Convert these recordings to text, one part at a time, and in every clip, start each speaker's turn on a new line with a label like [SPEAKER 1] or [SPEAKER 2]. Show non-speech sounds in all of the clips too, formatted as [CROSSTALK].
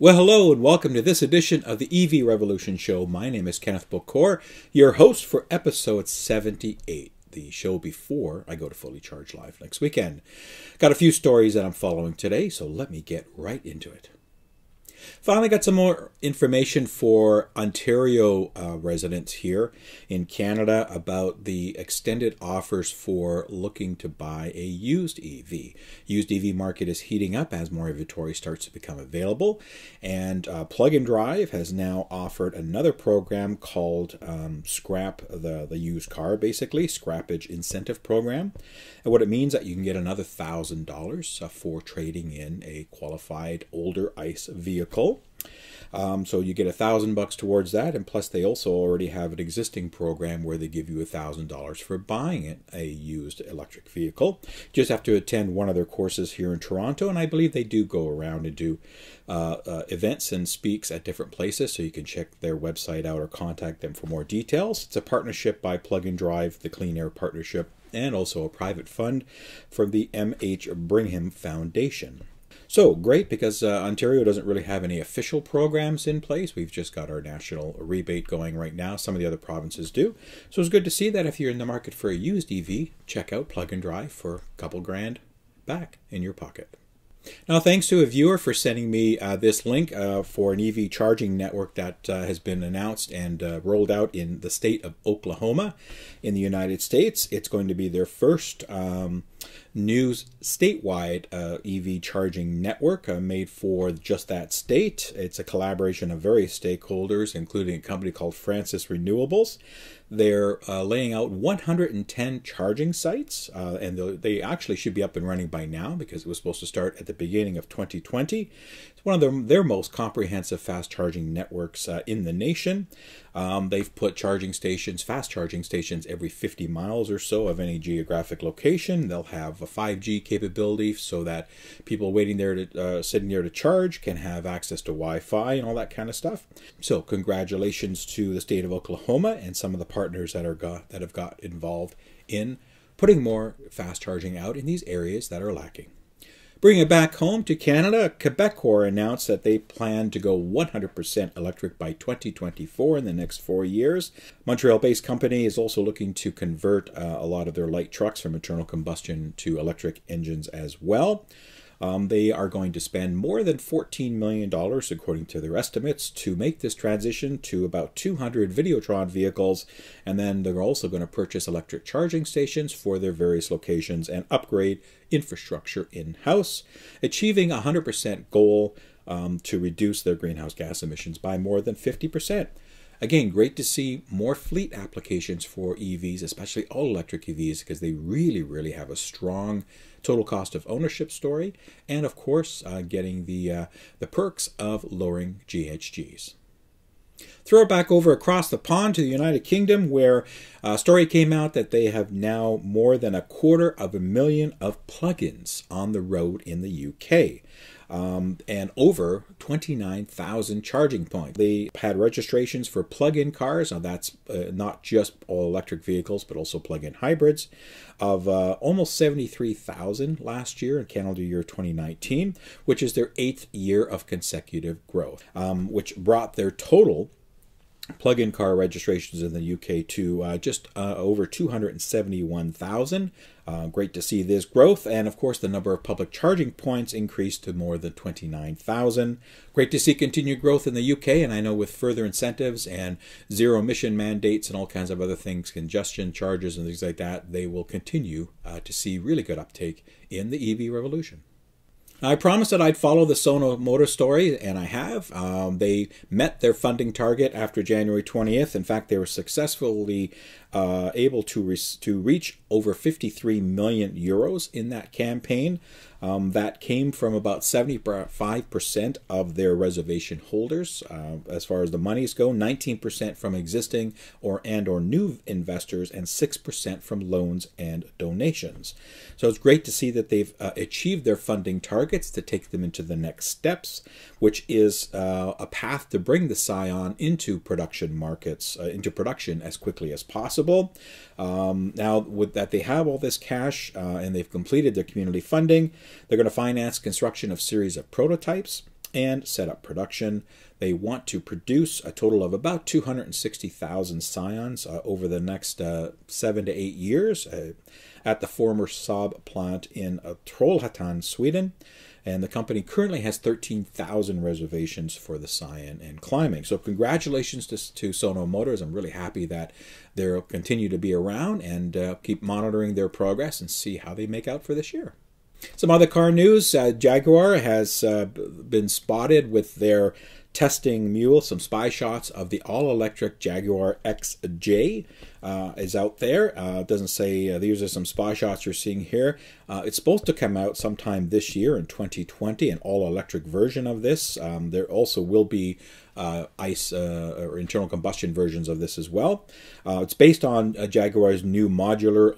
[SPEAKER 1] Well, hello and welcome to this edition of the EV Revolution Show. My name is Kenneth Bokor, your host for episode 78, the show before I go to Fully Charged Live next weekend. Got a few stories that I'm following today, so let me get right into it. Finally, got some more information for Ontario uh, residents here in Canada about the extended offers for looking to buy a used EV. Used EV market is heating up as more inventory starts to become available, and uh, Plug and Drive has now offered another program called um, Scrap the the used car, basically scrappage incentive program. And what it means that you can get another thousand dollars uh, for trading in a qualified older ICE vehicle. Um, so you get a thousand bucks towards that, and plus they also already have an existing program where they give you a thousand dollars for buying it, a used electric vehicle. Just have to attend one of their courses here in Toronto, and I believe they do go around and do uh, uh, events and speaks at different places. So you can check their website out or contact them for more details. It's a partnership by Plug and Drive, the Clean Air Partnership, and also a private fund from the M.H. Brigham Foundation. So great because uh, Ontario doesn't really have any official programs in place. We've just got our national rebate going right now. Some of the other provinces do. So it's good to see that if you're in the market for a used EV, check out Plug and Drive for a couple grand back in your pocket. Now, thanks to a viewer for sending me uh, this link uh, for an EV charging network that uh, has been announced and uh, rolled out in the state of Oklahoma in the United States. It's going to be their first um, new statewide uh, EV charging network uh, made for just that state. It's a collaboration of various stakeholders, including a company called Francis Renewables. They're uh, laying out 110 charging sites, uh, and they actually should be up and running by now because it was supposed to start at the beginning of 2020. One of their, their most comprehensive fast charging networks uh, in the nation. Um, they've put charging stations, fast charging stations, every 50 miles or so of any geographic location. They'll have a 5G capability so that people waiting there to uh, sitting there to charge can have access to Wi-Fi and all that kind of stuff. So, congratulations to the state of Oklahoma and some of the partners that are got that have got involved in putting more fast charging out in these areas that are lacking. Bringing it back home to Canada, Quebecor announced that they plan to go 100% electric by 2024 in the next four years. Montreal based company is also looking to convert uh, a lot of their light trucks from internal combustion to electric engines as well. Um, they are going to spend more than $14 million, according to their estimates, to make this transition to about 200 Videotron vehicles. And then they're also going to purchase electric charging stations for their various locations and upgrade infrastructure in house, achieving a 100% goal um, to reduce their greenhouse gas emissions by more than 50%. Again, great to see more fleet applications for EVs, especially all electric EVs, because they really, really have a strong total cost of ownership story, and of course, uh, getting the uh, the perks of lowering GHGs. Throw it back over across the pond to the United Kingdom, where a story came out that they have now more than a quarter of a million of plugins on the road in the UK um, and over 29,000 charging points. They had registrations for plug-in cars. Now that's uh, not just all electric vehicles, but also plug-in hybrids of uh, almost 73,000 last year in calendar year 2019, which is their eighth year of consecutive growth, um, which brought their total plug-in car registrations in the UK to uh, just uh, over 271,000. Uh, great to see this growth, and of course, the number of public charging points increased to more than 29,000. Great to see continued growth in the UK, and I know with further incentives and zero emission mandates and all kinds of other things, congestion charges and things like that, they will continue uh, to see really good uptake in the EV revolution. I promised that I'd follow the Sono Motor story, and I have. Um, they met their funding target after January 20th. In fact, they were successfully uh, able to, re- to reach over 53 million euros in that campaign. Um, that came from about 75% of their reservation holders. Uh, as far as the monies go 19% from existing or and or new investors and 6% from loans and donations. So it's great to see that they've uh, achieved their funding targets to take them into the next steps which is uh, a path to bring the Sion into production markets uh, into production as quickly as possible um, now with that they have all this cash uh, and they've completed their community funding they're going to finance construction of series of prototypes. and set up production. They want to produce a total of about 260,000 Sions uh, over the next uh, seven to eight years uh, at the former Saab plant in uh, Trollhättan, Sweden. And the company currently has 13,000 reservations for the Sion and climbing. So, congratulations to, to Sono Motors. I'm really happy that they'll continue to be around and uh, keep monitoring their progress and see how they make out for this year. Some other car news uh, Jaguar has uh, been spotted with their testing mule. Some spy shots of the all electric Jaguar XJ uh, is out there. Uh, it doesn't say uh, these are some spy shots you're seeing here. Uh, it's supposed to come out sometime this year in 2020, an all electric version of this. Um, there also will be uh, ICE uh, or internal combustion versions of this as well. it's based on Jaguar's new modular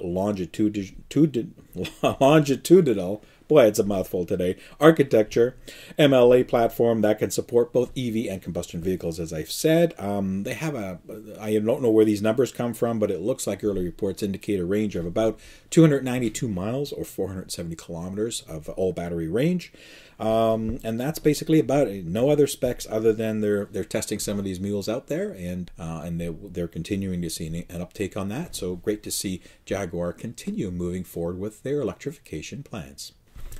[SPEAKER 1] [LAUGHS] longitudinal boy, it's a mouthful today. Architecture, MLA platform that can support both EV and combustion vehicles, as I've said. Um, they have a, I don't know where these numbers come from, but it looks like early reports indicate a range of about 292 miles or 470 kilometers of all battery range. Um, and that's basically about it. No other specs other than they're they're testing some of these mules out there, and uh, and they they're continuing to see an uptake on that. So great to see Jaguar continue moving forward with their electrification plans.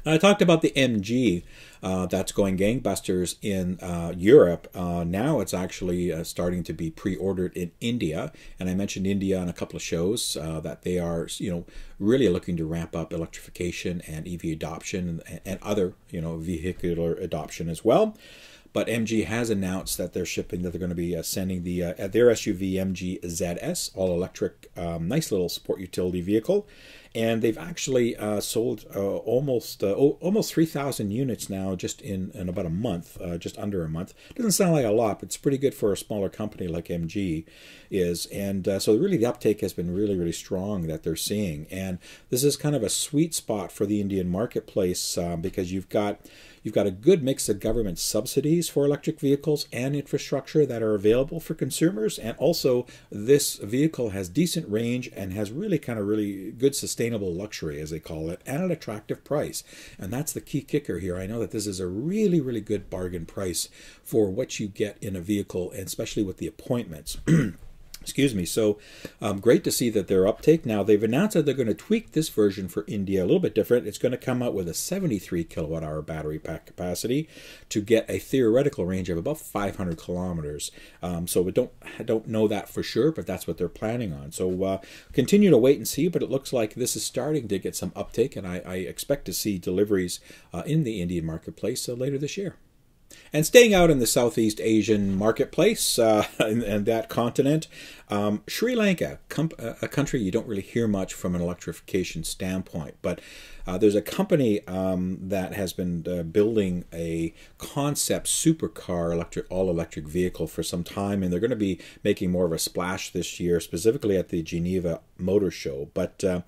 [SPEAKER 1] I talked about the MG uh, that's going gangbusters in uh, Europe. Uh, now it's actually uh, starting to be pre-ordered in India, and I mentioned India on a couple of shows uh, that they are, you know, really looking to ramp up electrification and EV adoption and, and other, you know, vehicular adoption as well. But MG has announced that they're shipping that they're going to be uh, sending the uh, their SUV MG ZS all electric, um, nice little sport utility vehicle, and they've actually uh, sold uh, almost almost three thousand units now just in, in about a month, uh, just under a month. Doesn't sound like a lot, but it's pretty good for a smaller company like MG is, and uh, so really the uptake has been really really strong that they're seeing, and this is kind of a sweet spot for the Indian marketplace um, because you've got You've got a good mix of government subsidies for electric vehicles and infrastructure that are available for consumers. And also, this vehicle has decent range and has really kind of really good sustainable luxury, as they call it, at an attractive price. And that's the key kicker here. I know that this is a really, really good bargain price for what you get in a vehicle, and especially with the appointments. [CLEARS THROAT] Excuse me. So um, great to see that their uptake. Now they've announced that they're going to tweak this version for India a little bit different. It's going to come out with a 73 kilowatt hour battery pack capacity to get a theoretical range of about 500 kilometers. Um, so we don't don't know that for sure, but that's what they're planning on. So uh, continue to wait and see. But it looks like this is starting to get some uptake, and I, I expect to see deliveries uh, in the Indian marketplace uh, later this year. And staying out in the Southeast Asian marketplace uh, [LAUGHS] and, that continent, um, Sri Lanka, a country you don't really hear much from an electrification standpoint, but uh, there's a company um, that has been uh, building a concept supercar electric all electric vehicle for some time, and they're going to be making more of a splash this year, specifically at the Geneva Motor Show. But uh,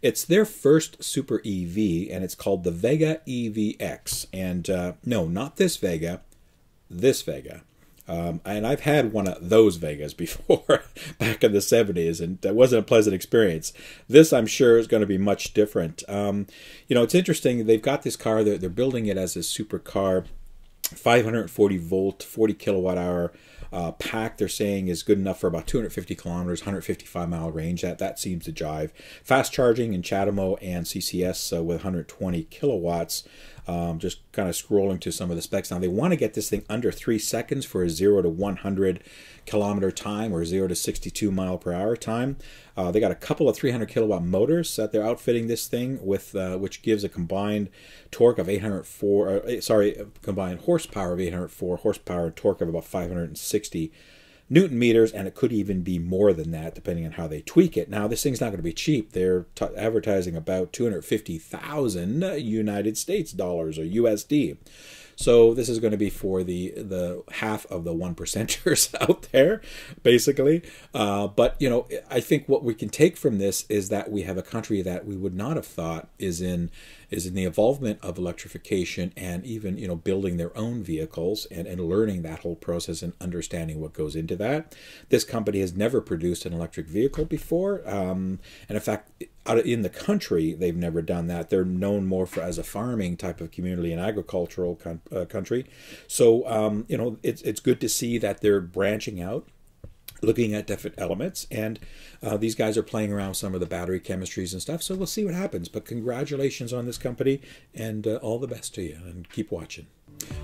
[SPEAKER 1] it's their first super EV, and it's called the Vega EVX. And uh, no, not this Vega, this Vega. Um, and I've had one of those Vegas [LAUGHS] before back in the 70s, and that wasn't a pleasant experience. This, I'm sure, is going to be much different. Um, you know, it's interesting. They've got this car, they're, they're building it as a supercar, 540 volt, 40 kilowatt hour uh, pack they're saying is good enough for about 250 kilometers, 155 mile range. That that seems to jive. Fast charging in CHAdeMO and CCS uh, with 120 kilowatts. Um, just kind of scrolling to some of the specs now. They want to get this thing under three seconds for a zero to 100 kilometer time or zero to 62 mile per hour time. Uh, they got a couple of 300 kilowatt motors that they're outfitting this thing with, uh, which gives a combined torque of 804. Uh, sorry, combined horsepower of 804 horsepower torque of about 560 newton meters, and it could even be more than that depending on how they tweak it. Now, this thing's not going to be cheap. They're t- advertising about 250,000 United States dollars or USD. So this is going to be for the the half of the one percenters [LAUGHS] out there, basically. Uh, but you know, I think what we can take from this is that we have a country that we would not have thought is in is in the involvement of electrification and even you know building their own vehicles and, and learning that whole process and understanding what goes into that. This company has never produced an electric vehicle before, um, and in fact, out in the country, they've never done that. They're known more for as a farming type of community and agricultural uh, country. So um, you know, it's it's good to see that they're branching out looking at different elements and uh, these guys are playing around some of the battery chemistries and stuff so we'll see what happens but congratulations on this company and uh, all the best to you and keep watching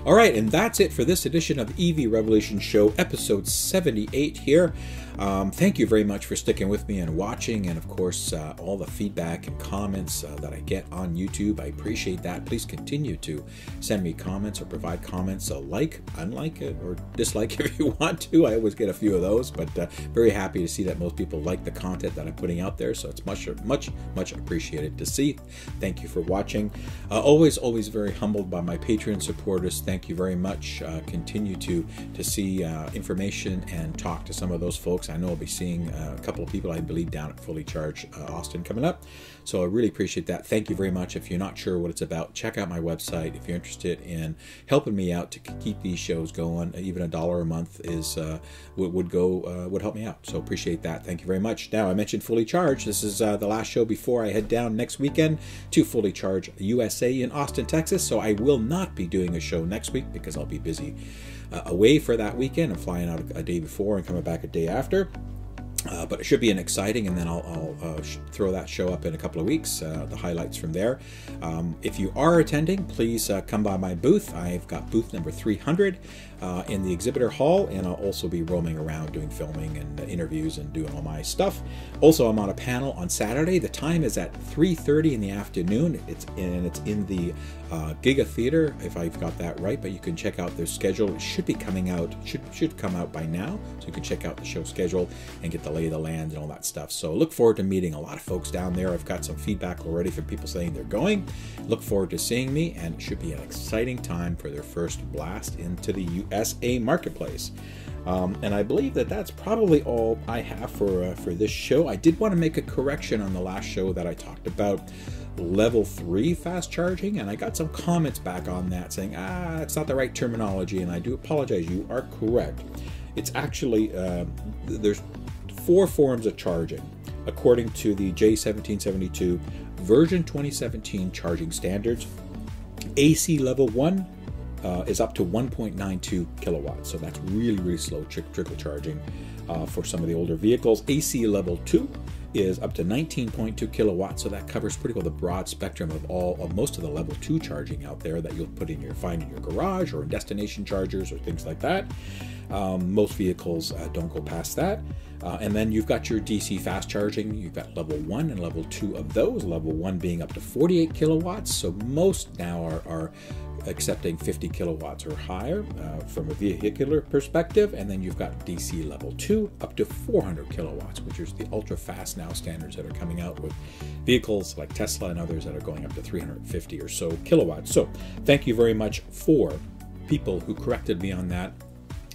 [SPEAKER 1] all right, and that's it for this edition of EV Revolution Show, episode 78 here. Um, thank you very much for sticking with me and watching, and of course, uh, all the feedback and comments uh, that I get on YouTube. I appreciate that. Please continue to send me comments or provide comments, a like, unlike it, or dislike [LAUGHS] if you want to. I always get a few of those, but uh, very happy to see that most people like the content that I'm putting out there. So it's much, much, much appreciated to see. Thank you for watching. Uh, always, always very humbled by my Patreon supporters. Thank you very much. Uh, continue to to see uh, information and talk to some of those folks I know I'll be seeing uh, a couple of people, I believe, down at Fully Charged uh, Austin coming up. So I really appreciate that. Thank you very much. If you're not sure what it's about, check out my website. If you're interested in helping me out to keep these shows going, even a dollar a month is uh, would, would go uh, would help me out. So appreciate that. Thank you very much. Now I mentioned Fully Charged. This is uh, the last show before I head down next weekend to Fully Charged USA in Austin, Texas. So I will not be doing a show next week because I'll be busy uh, away for that weekend. I'm flying out a, a day before and coming back a day after. Uh, but it should be an exciting, and then I'll, I'll uh, sh- throw that show up in a couple of weeks, uh, the highlights from there. Um, if you are attending, please uh, come by my booth. I've got booth number 300 uh, in the exhibitor hall, and I'll also be roaming around doing filming and interviews and doing all my stuff. Also, I'm on a panel on Saturday. The time is at 3:30 in the afternoon. It's and it's in the uh, Giga Theater, if I've got that right. But you can check out their schedule. It should be coming out. should should come out by now, so you can check out the show schedule and get the lay of the land and all that stuff. So look forward to meeting a lot of folks down there. I've got some feedback already from people saying they're going. Look forward to seeing me, and it should be an exciting time for their first blast into the USA marketplace. Um, and I believe that that's probably all I have for uh, for this show. I did want to make a correction on the last show that I talked about level 3 fast charging and I got some comments back on that saying ah it's not the right terminology and I do apologize you are correct it's actually uh, there's four forms of charging according to the J1772 version 2017 charging standards AC level 1 uh, is up to 1.92 kilowatts. So that's really, really slow trickle charging uh, for some of the older vehicles. AC level 2 is up to 19.2 kilowatts, so that covers pretty well the broad spectrum of all of most of the level 2 charging out there that you'll put in your find in your garage or in destination chargers or things like that. Um, most vehicles uh, don't go past that. Uh, and then you've got your DC fast charging. You've got level one and level two of those. Level one being up to 48 kilowatts. So most now are, are accepting 50 kilowatts or higher uh, from a vehicular perspective. And then you've got DC level 2 up to 400 kilowatts, which is the ultra fast now standards that are coming out with vehicles like Tesla and others that are going up to 350 or so kilowatts. So thank you very much for people who corrected me on that.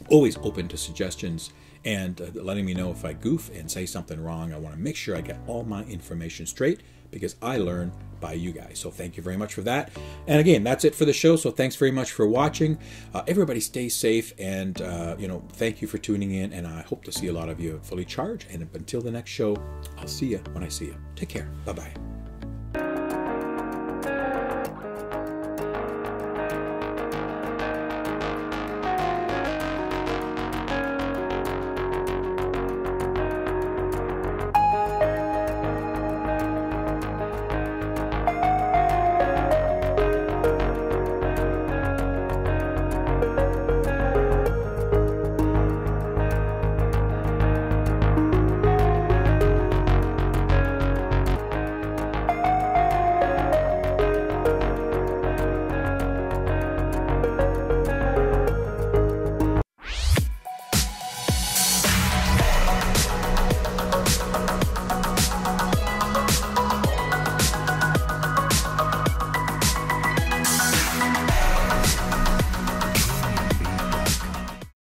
[SPEAKER 1] Always open to suggestions and uh, letting me know if I goof and say something wrong. I want to make sure I get all my information straight because I learn by you guys. So thank you very much for that. And again, that's it for the show. So thanks very much for watching. Uh, everybody stay safe and, uh, you know, thank you for tuning in. And I hope to see a lot of you fully charged. And until the next show, I'll see you when I see you. Take care. Bye bye.